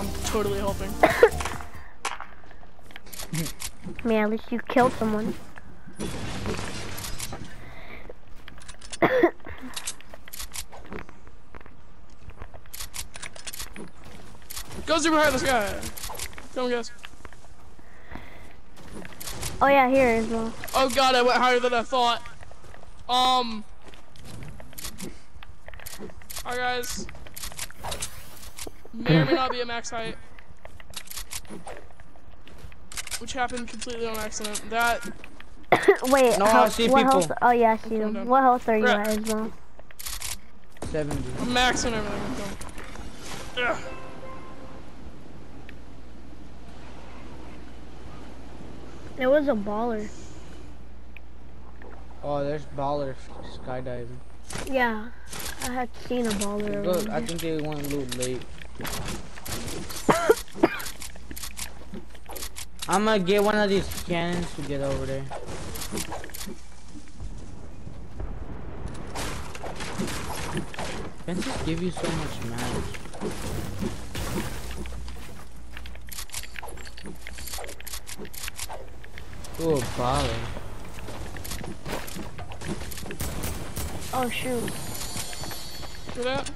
I'm totally helping. Man, at least you killed someone. Go super behind this guy. Come on, guys. Oh yeah, here as well. Oh god, I went higher than I thought. Um. Alright, guys. May or may not be a max height. Which happened completely on accident. That. Wait, No, how, I see what people. health? Oh yeah, I see them. down. What health are you Right. at as well? 70. I'm maxing everything. Ugh. It was a baller. Oh, there's baller skydiving. Yeah, I had seen a baller. Good. around I think they went a little late. I'm gonna get one of these cannons to get over there. Fences give you so much damage. Oh, bother. Oh shoot! See that?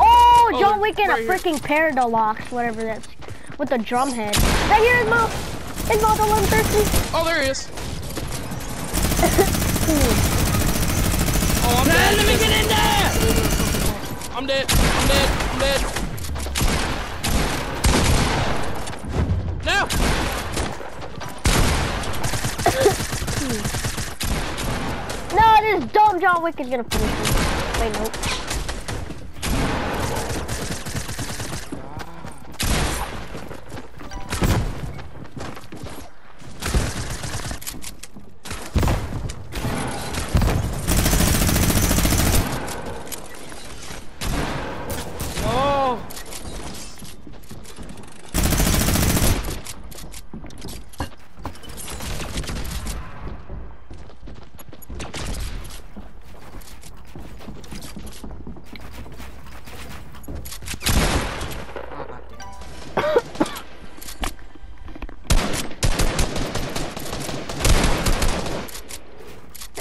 Oh, Oh, John Wick in right a freaking Paradox, whatever that's, with the drum head. Right here, Ismo. Ismo, the 130. Oh, there he is. Oh, I'm dead. Let me get in there! I'm dead. I'm dead. I'm dead. No! No, this dumb John Wick is gonna finish me. Wait, nope.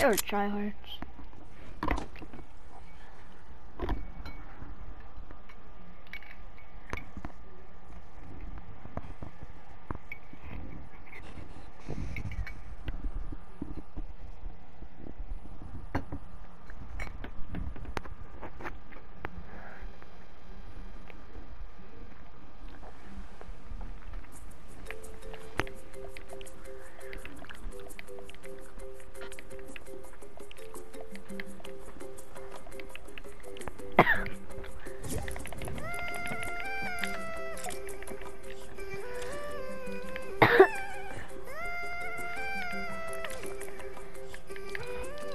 Were tryhards.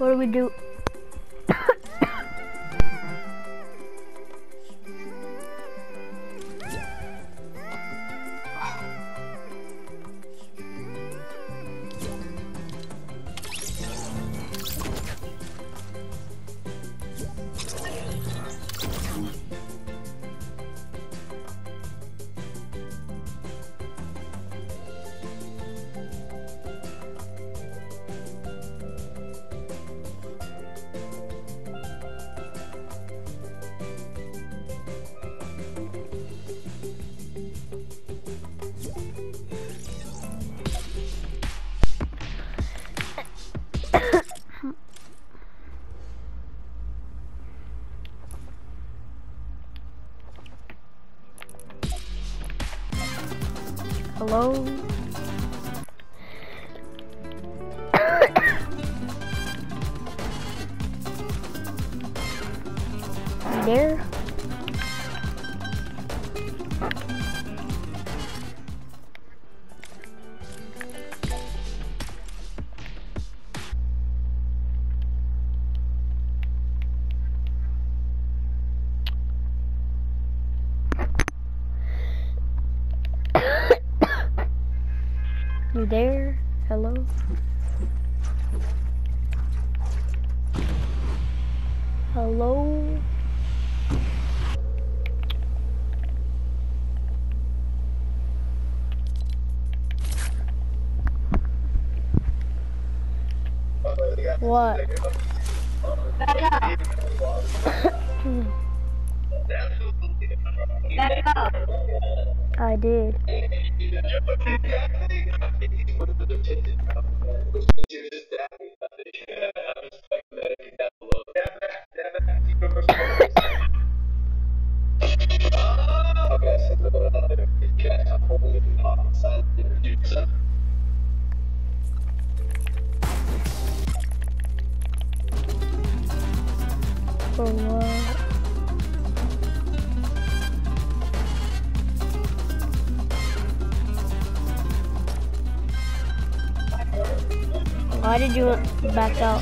What do we do? Hello? you there? Hello? Hello? What? I did. For what? Why did you back out?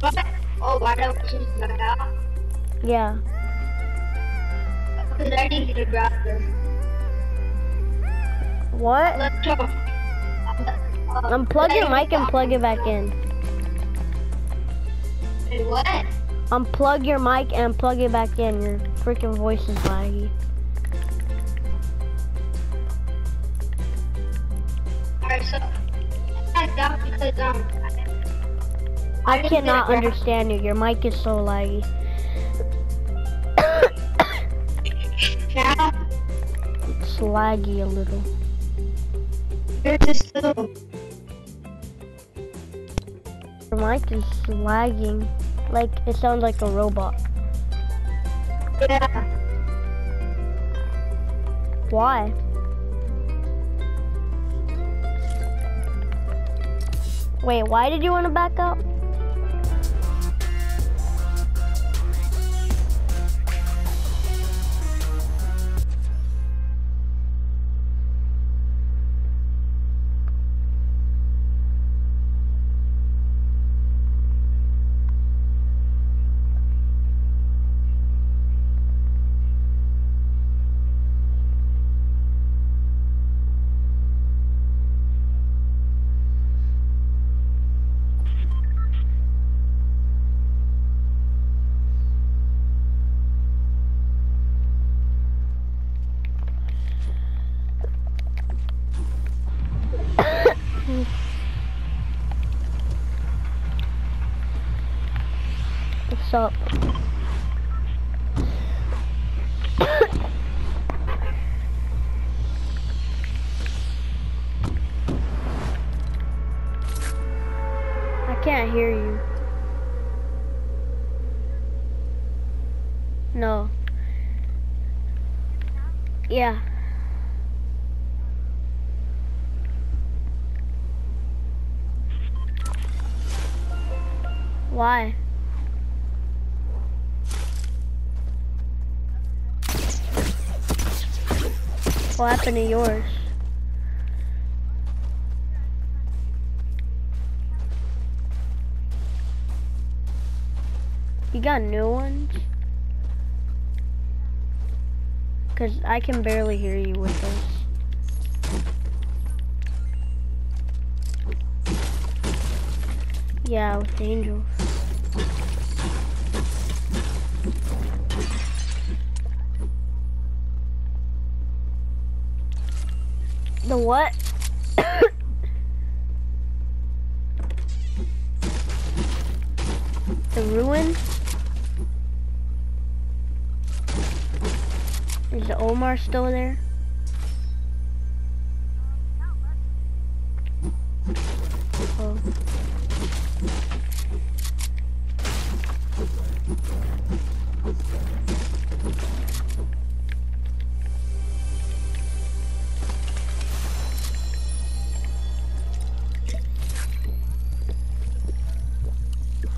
What? Oh, why don't you back out? Yeah. Because I need you to grab this. What? Let's go. Unplug your mic and plug it back in. What? Unplug your mic and plug it back in. Your freaking voice is laggy. Alright, so because um I cannot understand you. Your mic is so laggy. now It's laggy a little. here's this still. Your mic is lagging. Like, it sounds like a robot. Yeah. Why? Wait, why did you want to back up? What's up? I can't hear you. No. Yeah. Why? What happened to yours? You got new ones? Cause I can barely hear you with those. Yeah, with angels. The what? the ruin? Is Omar still there?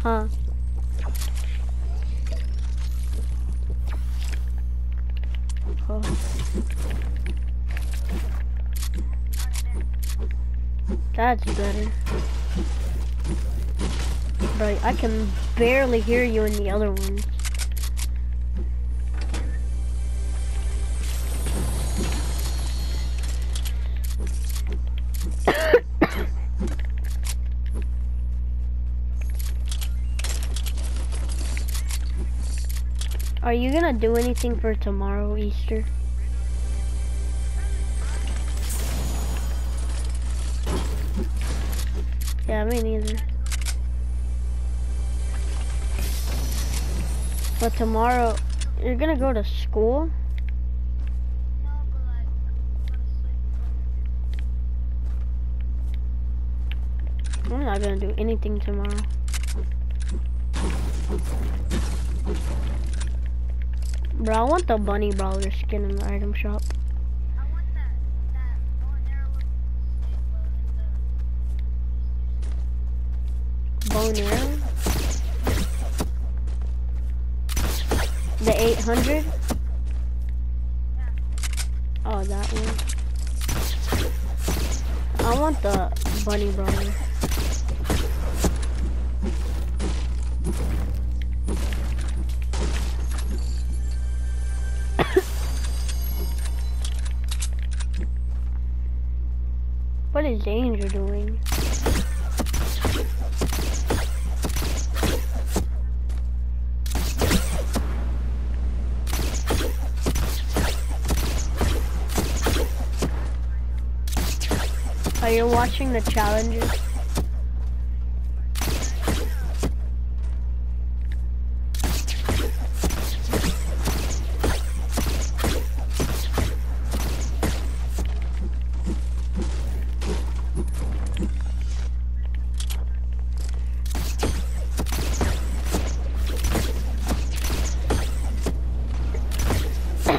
Huh. Oh. That's better. But I can barely hear you in the other ones. Are you gonna do anything for tomorrow, Easter? Yeah, me neither. But tomorrow, you're gonna go to school? I'm not gonna do anything tomorrow. Bro, I want the bunny brawler skin in the item shop. I want that bone arrow? The 800? Oh, that one. I want the bunny brawler. Danger doing? Are you watching the challenges?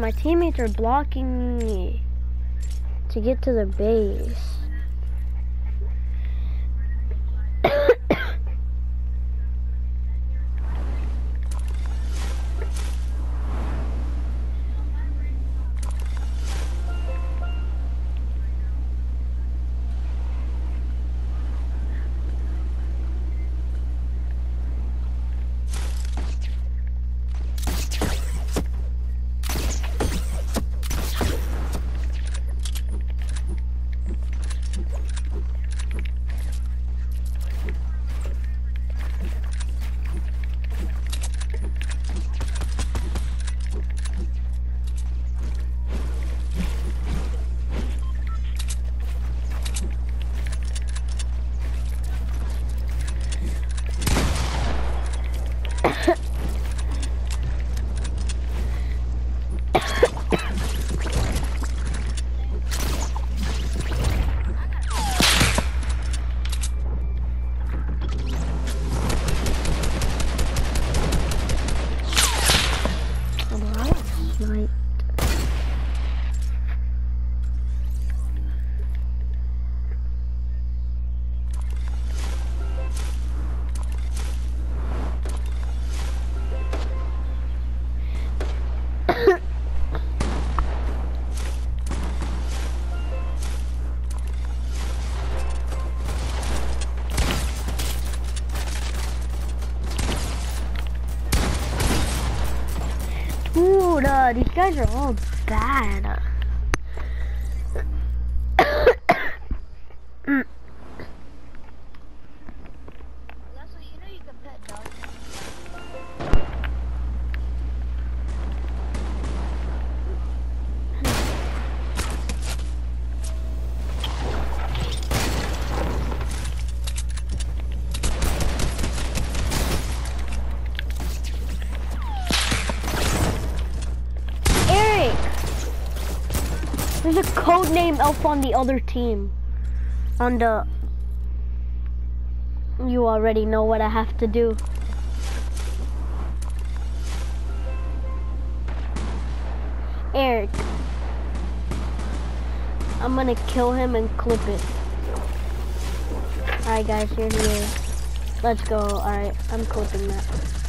my teammates are blocking me to get to the base. These guys are all bad. There's a code name elf on the other team. On the... You already know what I have to do. Eric. I'm gonna kill him and clip it. Alright guys, here he is. Let's go. Alright, I'm clipping that.